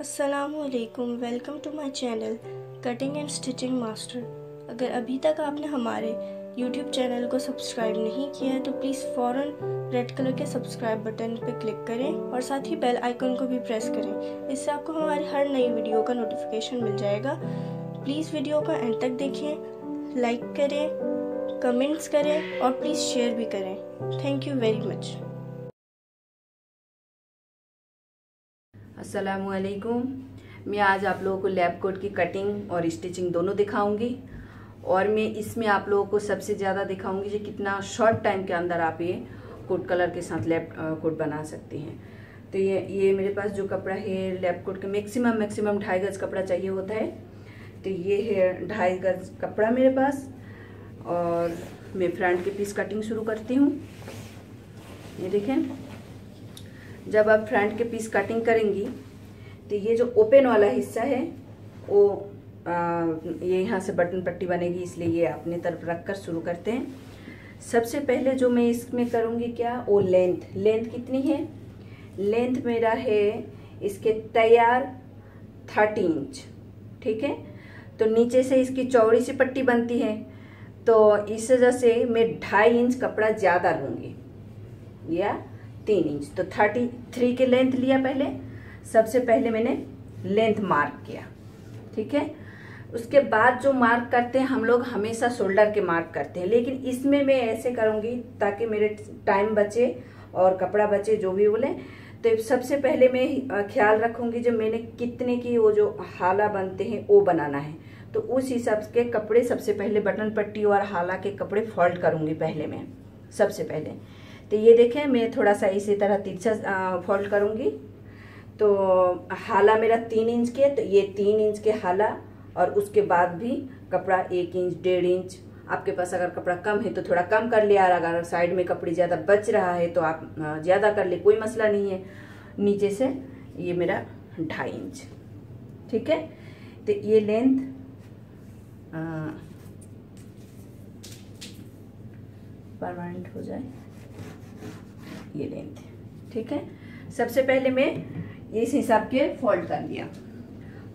असलकुम welcome to my channel cutting and stitching master अगर अभी तक आपने हमारे YouTube चैनल को सब्सक्राइब नहीं किया है तो प्लीज़ फ़ौर रेड कलर के सब्सक्राइब बटन पर क्लिक करें और साथ ही बेल आइकन को भी प्रेस करें। इससे आपको हमारी हर नई वीडियो का नोटिफिकेशन मिल जाएगा। प्लीज़ वीडियो को एंड तक देखें लाइक करें कमेंट्स करें और प्लीज़ शेयर भी करें। थैंक यू वेरी मच असलकुम मैं आज आप लोगों को लैब कोट की कटिंग और स्टिचिंग दोनों दिखाऊँगी। और मैं इसमें आप लोगों को सबसे ज़्यादा दिखाऊँगी कि कितना शॉर्ट टाइम के अंदर आप ये कोट कलर के साथ लैब कोट बना सकती हैं। तो ये ये मेरे पास जो कपड़ा है, लैब कोट का मैक्सिमम मैक्सिमम ढाई गज कपड़ा चाहिए होता है। तो ये है ढाई गज कपड़ा मेरे पास। और मैं फ्रंट के पीस कटिंग शुरू करती हूँ। ये देखें। जब आप फ्रंट के पीस कटिंग करेंगी तो ये जो ओपन वाला हिस्सा है, वो ये यहाँ से बटन पट्टी बनेगी, इसलिए ये अपने तरफ़ रख कर शुरू करते हैं। सबसे पहले जो मैं इसमें करूँगी क्या? वो लेंथ लेंथ कितनी है? लेंथ मेरा है इसके तैयार थर्टी इंच ठीक है? तो नीचे से इसकी चौड़ी सी पट्टी बनती है तो इस वजह से मैं ढाई इंच कपड़ा ज़्यादा लूँगी। या? तीन इंच तो थर्टी थ्री के लेंथ लिया पहले। सबसे पहले मैंने लेंथ मार्क किया। ठीक है? उसके बाद जो मार्क करते हैं, हम लोग हमेशा शोल्डर के मार्क करते हैं। लेकिन इसमें मैं ऐसे करूँगी ताकि मेरे टाइम बचे और कपड़ा बचे, जो भी बोले। तो सबसे पहले मैं ख्याल रखूँगी जो मैंने कितने की वो जो हाला बनते हैं, वो बनाना है। तो उस हिसाब के कपड़े सबसे पहले बटन पट्टी और हाला के कपड़े फोल्ड करूँगी पहले मैं, सबसे पहले। तो ये देखें, मैं थोड़ा सा इसी तरह तिरछा फोल्ड करूँगी। तो हाला मेरा तीन इंच के तो ये तीन इंच के हाला और उसके बाद भी कपड़ा एक इंच डेढ़ इंच आपके पास अगर कपड़ा कम है तो थोड़ा कम कर लिया अगर साइड में कपड़े ज़्यादा बच रहा है तो आप ज़्यादा कर ले, कोई मसला नहीं है। नीचे से ये मेरा ढाई इंच ठीक है? तो ये लेंथ परमानेंट हो जाए। ये लेंथ ठीक है? सबसे पहले मैं इस हिसाब के फोल्ड कर लिया।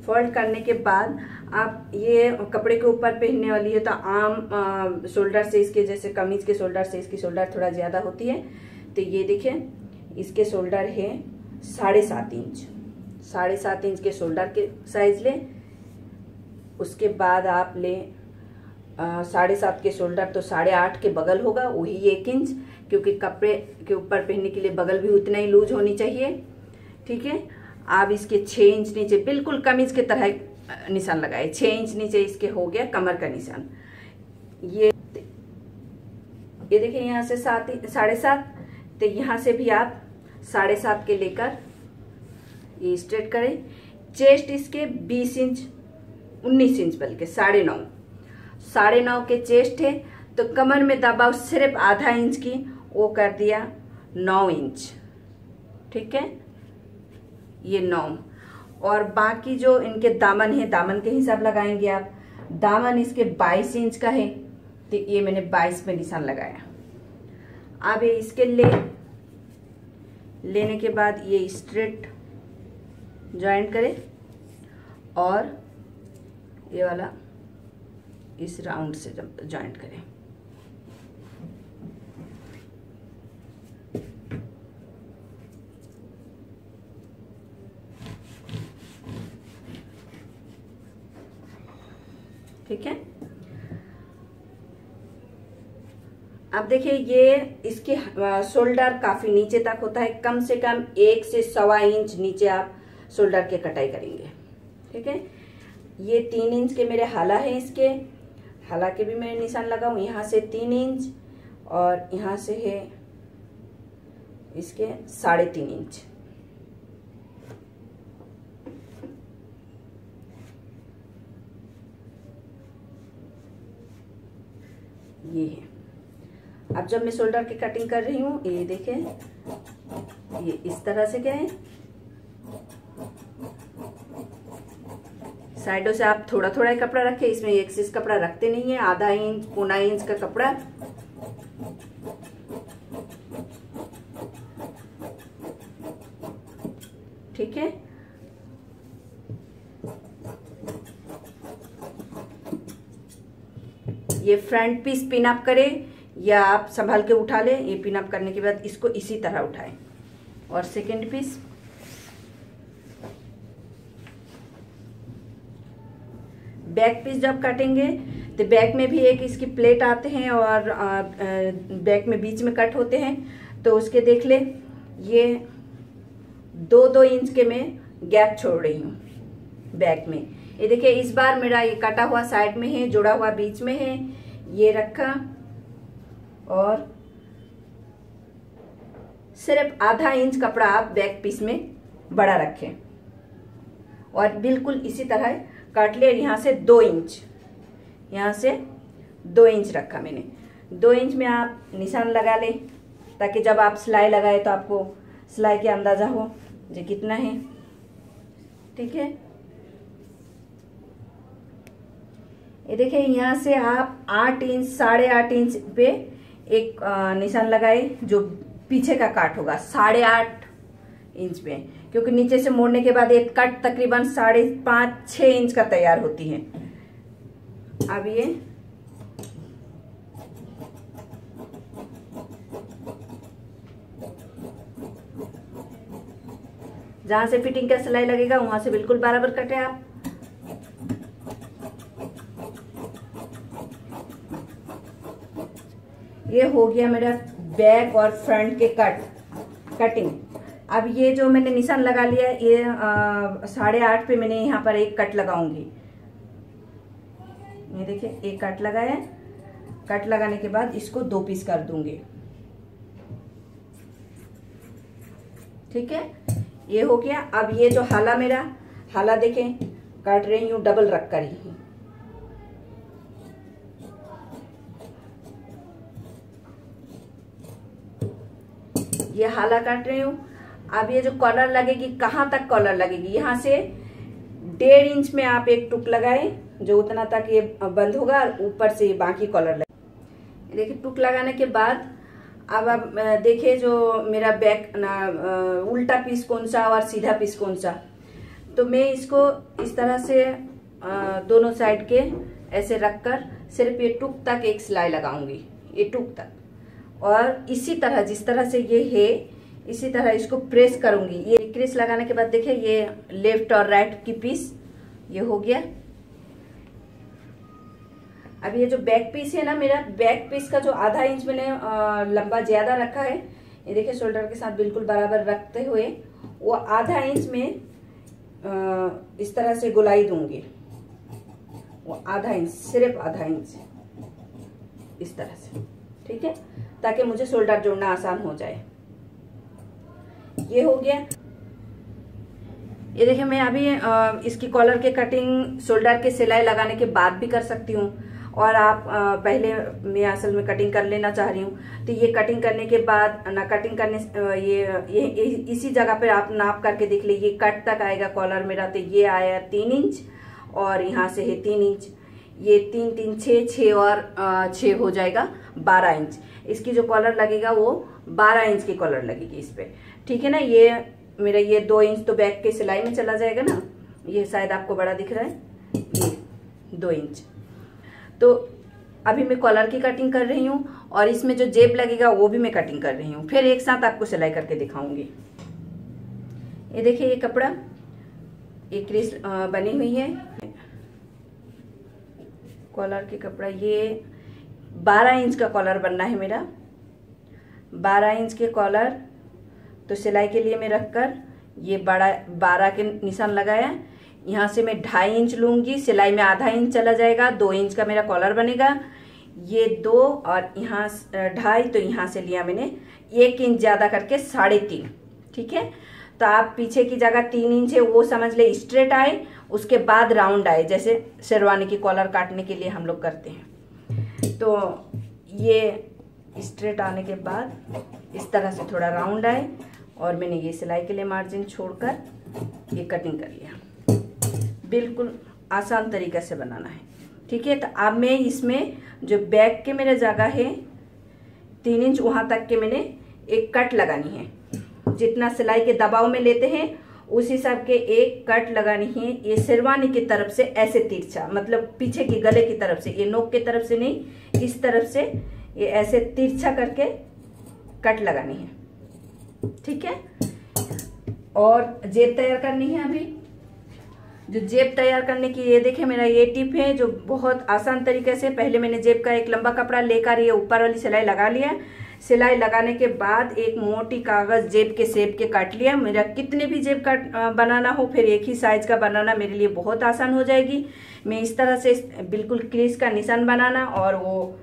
फोल्ड करने के बाद आप ये कपड़े के ऊपर पहनने वाली है तो आम शोल्डर से इसके जैसे कमीज के शोल्डर से इसकी शोल्डर थोड़ा ज़्यादा होती है। तो ये देखिए इसके शोल्डर है साढ़े सात इंच। साढ़े सात इंच के शोल्डर के साइज़ ले। उसके बाद आप ले साढ़े सात के शोल्डर तो साढ़े आठ के बगल होगा, वही एक इंच। क्योंकि कपड़े के ऊपर पहनने के लिए बगल भी उतना ही लूज होनी चाहिए, ठीक है? आप इसके छः इंच नीचे, बिल्कुल कमीज के तरह निशान लगाए। छः इंच नीचे इसके हो गया कमर का निशान। ये ये देखिए, यहाँ से सात, साढ़े सात तो यहाँ से भी आप साढ़े सात के लेकर ये स्ट्रेट करें। चेस्ट इसके बीस इंच, उन्नीस इंच बल्कि साढ़े नौ। साढ़े नौ के चेस्ट है तो कमर में दबाव सिर्फ़ आधा इंच की वो कर दिया नौ इंच। ठीक है? ये नौ। और बाकी जो इनके दामन है, दामन के हिसाब लगाएँगे आप। दामन इसके 22 इंच का है तो ये मैंने 22 में निशान लगाया। अब ये इसके ले, लेने के बाद ये स्ट्रेट ज्वाइंट करें। और ये वाला इस राउंड से ज्वाइंट करें ठीक है अब देखिए, ये इसके शोल्डर काफ़ी नीचे तक होता है। कम से कम एक से सवा इंच नीचे आप शोल्डर के कटाई करेंगे। ठीक है? ये तीन इंच के मेरे हाला है इसके। हाला के भी मैं निशान लगाऊ। यहाँ से तीन इंच और यहाँ से है इसके साढ़े तीन इंच। ये है। अब जब मैं शोल्डर की कटिंग कर रही हूँ, ये देखें, ये इस तरह से गए साइडों से आप थोड़ा थोड़ा ही कपड़ा रखें, इसमें एक सीज कपड़ा रखते नहीं है, आधा इंच पौना इंच का कपड़ा। ठीक है? ये फ्रंट पीस पिन अप करें। या आप संभाल के उठा लें, ये पिन अप करने के बाद इसको इसी तरह उठाएँ। और सेकेंड पीस बैक पीस जब काटेंगे तो बैक में भी एक इसकी प्लेट आते हैं और बैक में बीच में कट होते हैं। तो उसके देख ले, ये दो दो इंच के मैं गैप छोड़ रही हूँ बैक में। ये देखिए, इस बार मेरा ये कटा हुआ साइड में है, जुड़ा हुआ बीच में है। ये रखा। और सिर्फ़ आधा इंच कपड़ा आप बैक पीस में बड़ा रखें। और बिल्कुल इसी तरह काट लिया यहाँ से दो इंच, यहाँ से दो इंच रखा मैंने। दो इंच में आप निशान लगा लें, ताकि जब आप सिलाई लगाए तो आपको सिलाई के अंदाज़ा हो जो कितना है। ठीक है? ये देखिए यहाँ से आप आठ इंच, साढ़े आठ इंच पे एक निशान लगाए जो पीछे का काट होगा, साढ़े आठ इंच में क्योंकि नीचे से मोड़ने के बाद एक कट तकरीबन साढ़े पाँच छ इंच का तैयार होती है। अब ये जहाँ से फिटिंग का सिलाई लगेगा, वहाँ से बिल्कुल बराबर कटे आप। ये हो गया मेरा बैक और फ्रंट के कट कटिंग अब ये जो मैंने निशान लगा लिया ये साढ़े आठ पे मैंने यहाँ पर एक कट लगाऊँगी। ये देखिए, एक कट लगाया कट लगाने के बाद इसको दो पीस कर दूँगी। ठीक है? ये हो गया। अब ये जो हाला मेरा, हाला देखें, काट रही हूँ डबल रख कर ही। ये हाला काट रही हूँ। अब ये जो कॉलर लगेगी, कहाँ तक कॉलर लगेगी? यहाँ से डेढ़ इंच में आप एक टुक लगाए, जो उतना तक ये बंद होगा ऊपर से बाकी कॉलर लगे। देखिए, टुक लगाने के बाद अब आप देखिए जो मेरा बैक ना उल्टा पीस कौन सा और सीधा पीस कौन सा। तो मैं इसको इस तरह से दोनों साइड के ऐसे रखकर सिर्फ़ ये टुक तक एक सिलाई लगाऊँगी। ये टुक तक। और इसी तरह, जिस तरह से ये है, इसी तरह इसको प्रेस करूँगी। ये क्रेस लगाने के बाद देखिए, ये लेफ़्ट और राइट की पीस ये हो गया। अब ये जो बैक पीस है ना, मेरा बैक पीस का जो आधा इंच मैंने लंबा ज़्यादा रखा है, ये देखिए शोल्डर के साथ बिल्कुल बराबर रखते हुए, वो आधा इंच में इस तरह से गुलाई दूँगी। वो आधा इंच सिर्फ़ आधा इंच इस तरह से। ठीक है? ताकि मुझे शोल्डर जोड़ना आसान हो जाए। ये हो गया। ये देखिए मैं अभी इसकी कॉलर के कटिंग शोल्डर के सिलाई लगाने के बाद भी कर सकती हूँ। और आप पहले मैं असल में कटिंग कर लेना चाह रही हूँ। तो ये कटिंग करने के बाद ना कटिंग करने ये, ये इसी जगह पर आप नाप करके देख लीजिए। कट तक आएगा कॉलर मेरा तो ये आया तीन इंच और यहाँ से है तीन इंच ये तीन तीन छ छ और छ हो जाएगा बारह इंच। इसकी जो कॉलर लगेगा वो बारह इंच की कॉलर लगेगी इस पर ठीक है ना? ये मेरा ये दो इंच तो बैक के सिलाई में चला जाएगा ना? ये शायद आपको बड़ा दिख रहा है। ये दो इंच। तो अभी मैं कॉलर की कटिंग कर रही हूँ और इसमें जो जेब लगेगा वो भी मैं कटिंग कर रही हूँ। फिर एक साथ आपको सिलाई करके दिखाऊँगी। ये देखिए ये कपड़ा एक क्रीज बनी हुई है। कॉलर के कपड़ा, ये बारह इंच का कॉलर बनना है मेरा। बारह इंच के कॉलर तो सिलाई के लिए मैं रखकर ये बड़ा, बारह के निशान लगाया। यहाँ से मैं ढाई इंच लूँगी, सिलाई में आधा इंच चला जाएगा, दो इंच का मेरा कॉलर बनेगा। ये दो और यहाँ ढाई तो यहाँ से लिया मैंने एक इंच ज़्यादा करके साढ़े तीन, ठीक है? तो आप पीछे की जगह तीन इंच है, वो समझ ले, स्ट्रेट आए। उसके बाद राउंड आए, जैसे शेरवानी की कॉलर काटने के लिए हम लोग करते हैं। तो ये स्ट्रेट आने के बाद इस तरह से थोड़ा राउंड आए और मैंने ये सिलाई के लिए मार्जिन छोड़कर ये कटिंग कर लिया। बिल्कुल आसान तरीके से बनाना है। ठीक है तो अब मैं इसमें जो बैक के मेरे जगह है, तीन इंच वहाँ तक के मैंने एक कट लगानी है। जितना सिलाई के दबाव में लेते हैं उस हिसाब के एक कट लगानी है, ये शेरवानी की तरफ़ से ऐसे तिरछा मतलब पीछे की गले की तरफ़ से, ये नोक की तरफ़ से नहीं, इस तरफ़ से ये ऐसे तिरछा करके कट लगानी है। ठीक है? और जेब तैयार करनी है अभी। जो जेब तैयार करने की, ये देखे मेरा ये टिप है, जो बहुत आसान तरीके से, पहले मैंने जेब का एक लंबा कपड़ा लेकर ये ऊपर वाली सिलाई लगा लिया सिलाई लगाने के बाद एक मोटी कागज़ जेब के सेब के काट लिया। मेरा कितने भी जेब का बनाना हो फिर एक ही साइज़ का बनाना मेरे लिए बहुत आसान हो जाएगी। मैं इस तरह से बिल्कुल क्रीज का निशान बनाना और वो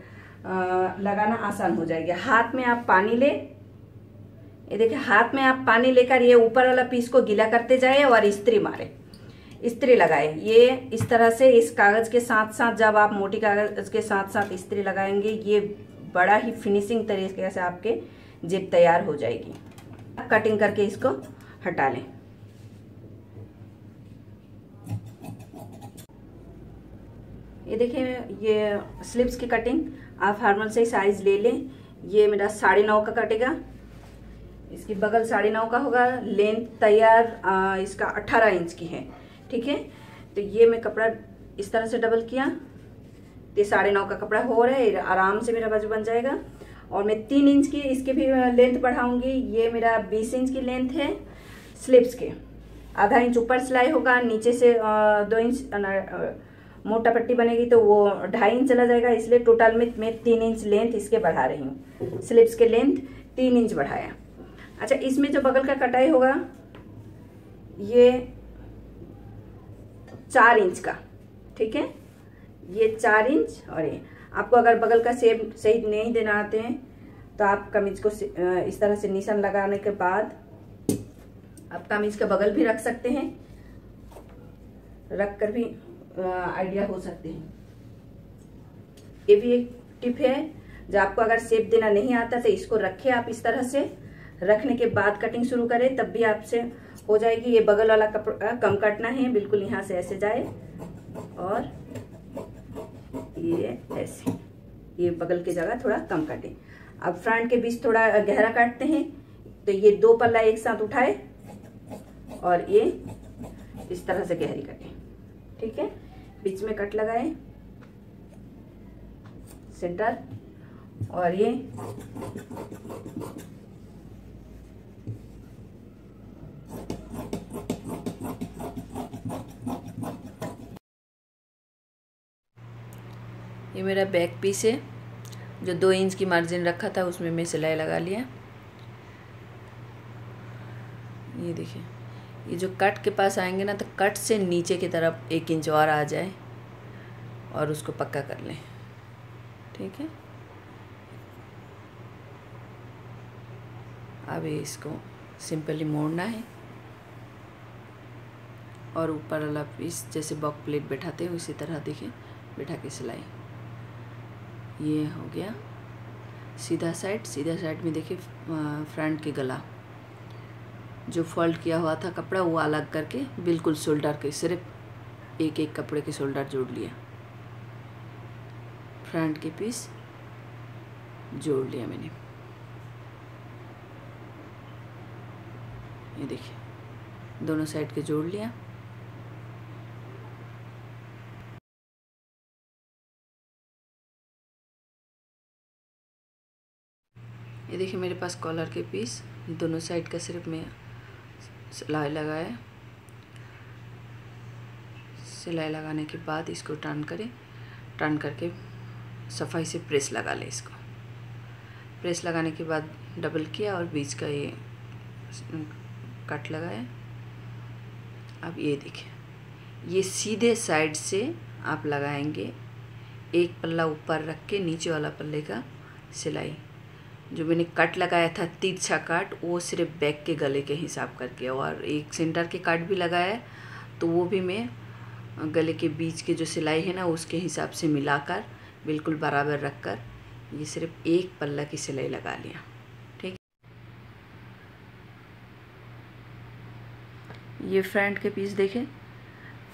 आ, लगाना आसान हो जाएगी। हाथ में आप पानी ले। ये देखिए हाथ में आप पानी लेकर ये ऊपर वाला पीस को गीला करते जाए और इस्त्री मारे। इस्त्री लगाए। ये इस तरह से इस कागज़ के साथ साथ जब आप मोटी कागज़ के साथ साथ इस्त्री लगाएँगे ये बड़ा ही फिनिशिंग तरीके से आपके जिप तैयार हो जाएगी। कटिंग करके इसको हटा लें। ये देखिए, ये स्लिप्स की कटिंग आप फॉर्मल से साइज़ ले लें। ये मेरा साढ़े नौ का कटेगा। इसकी बगल साढ़े नौ का होगा। लेंथ तैयार इसका अट्ठारह इंच की है। ठीक है? तो ये मैं कपड़ा इस तरह से डबल किया। ये साढ़े नौ का कपड़ा हो रहा है आराम से मेरा बाजू बन जाएगा। और मैं तीन इंच की इसकी भी लेंथ बढ़ाऊँगी। ये मेरा बीस इंच की लेंथ है स्लिप्स के। आधा इंच ऊपर सिलाई होगा, नीचे से दो इंच मोटा पट्टी बनेगी तो वो ढाई इंच चला जाएगा। इसलिए टोटल में मैं तीन इंच लेंथ इसके बढ़ा रही हूँ। स्लिप्स के लेंथ तीन इंच बढ़ाया। अच्छा इसमें जो बगल का कटाई होगा, ये चार इंच का, ठीक है? ये चार इंच और ये। आपको अगर बगल का सेप सही नहीं देना आते हैं तो आप कमीज को इस तरह से निशान लगाने के बाद आप कमीज का बगल भी रख सकते हैं। रख कर भी आइडिया हो सकते हैं। ये भी एक टिप है, जो आपको अगर सेप देना नहीं आता तो इसको रखे आप इस तरह से। रखने के बाद कटिंग शुरू करें, तब भी आपसे हो जाएगी। ये बगल वाला कपड़ा कम काटना है, बिल्कुल यहाँ से ऐसे जाए। और ये ऐसे। ये बगल की जगह थोड़ा कम काटें अब फ्रंट के बीच थोड़ा गहरा काटते हैं तो ये दो पल्ला एक साथ उठाए और ये इस तरह से गहरी कटें ठीक है? बीच में कट लगाए, सेंटर, और ये ये मेरा बैक पीस है, जो दो इंच की मार्जिन रखा था, उसमें मैं सिलाई लगा लिया ये देखिए, ये जो कट के पास आएँगे ना तो कट से नीचे की तरफ़ एक इंच और आ जाए और उसको पक्का कर लें। ठीक है? अब इसको सिंपली मोड़ना है। और ऊपर वाला पीस जैसे बॉक प्लेट बैठाते हैं, उसी तरह देखिए, बैठा के सिलाई। ये हो गया। सीधा साइड सीधा साइड में देखिए फ्रंट के गला। जो फोल्ड किया हुआ था कपड़ा, वो अलग करके बिल्कुल शोल्डर के, सिर्फ़ एक एक कपड़े के शोल्डर जोड़ लिया। फ्रंट के पीस जोड़ लिया मैंने। ये देखिए, दोनों साइड के जोड़ लिया। ये देखिए मेरे पास कॉलर के पीस दोनों साइड का सिर्फ़ मैं सिलाई लगाया सिलाई लगाने के बाद इसको टर्न करें। टर्न करके सफ़ाई से प्रेस लगा लें इसको। प्रेस लगाने के बाद डबल किया और बीच का ये कट लगाया। अब ये देखिए, ये सीधे साइड से आप लगाएँगे। एक पल्ला ऊपर रख के नीचे वाला पल्ले का सिलाई। जो मैंने कट लगाया था, तिरछा काट, वो सिर्फ़ बैक के गले के हिसाब करके और एक सेंटर के काट भी लगाया तो वो भी मैं गले के बीच के जो सिलाई है ना, उसके हिसाब से मिलाकर, बिल्कुल बराबर रख कर ये सिर्फ़ एक पल्ला की सिलाई लगा लिया। ठीक ये फ्रंट के पीस देखें।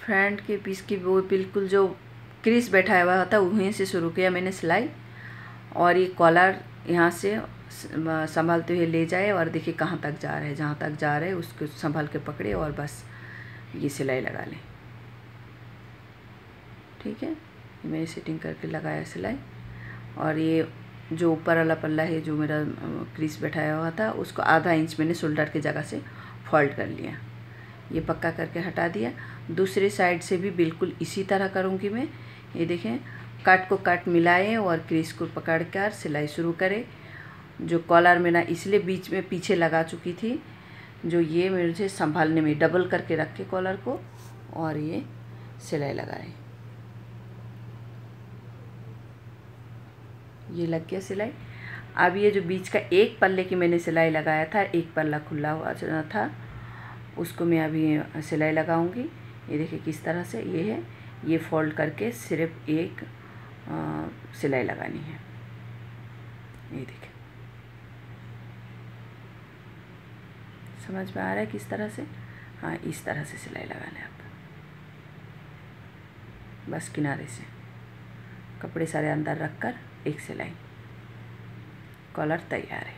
फ्रंट के पीस की वो बिल्कुल जो क्रीस बैठा हुआ था, वहीं से शुरू किया मैंने सिलाई। और ये कॉलर यहाँ से संभालते हुए ले जाए और देखिए कहाँ तक जा रहे हैं, जहाँ तक जा रहे हैं, उसको संभाल के पकड़े और बस ये सिलाई लगा लें। ठीक है? मैंने सेटिंग करके लगाया सिलाई। और ये जो ऊपर वाला पल्ला है, जो मेरा क्रीस बैठाया हुआ था, उसको आधा इंच मैंने शोल्डर की जगह से फोल्ड कर लिया। ये पक्का करके हटा दिया। दूसरी साइड से भी बिल्कुल इसी तरह करूँगी मैं। ये देखें काट को काट मिलाएँ और क्रीस को पकड़ कर सिलाई शुरू करें, जो कॉलर में ना इसलिए बीच में पीछे लगा चुकी थी, जो ये मुझे संभालने में डबल करके रखे कॉलर को और ये सिलाई लगाए। ये लग गया सिलाई। अब ये जो बीच का एक पल्ले की मैंने सिलाई लगाया था, एक पल्ला खुला हुआ था, उसको मैं अभी सिलाई लगाऊँगी। ये देखिए किस तरह से ये है। ये फोल्ड करके सिर्फ़ एक सिलाई लगानी है। ये देखें। समझ में आ रहा है किस तरह से? हाँ इस तरह से सिलाई लगाना है आप। बस किनारे से। कपड़े सारे अंदर रख कर एक सिलाई। कॉलर तैयार है।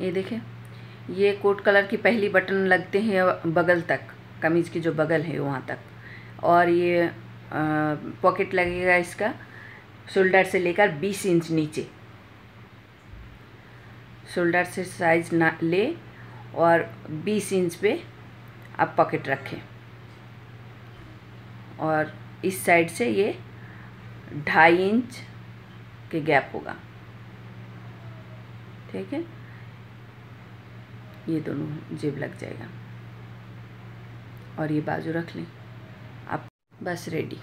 ये देखें। ये कोट कलर की पहली बटन लगते हैं बगल तक, कमीज़ की जो बगल है वहाँ तक। और ये पॉकेट लगेगा इसका शोल्डर से लेकर 20 इंच नीचे। शोल्डर से साइज़ ना, ले और 20 इंच पे आप पॉकेट रखें। और इस साइड से ये ढाई इंच के गैप होगा। ठीक है? ये दोनों जेब लग जाएगा। और ये बाजू रख लें। आप बस रेडी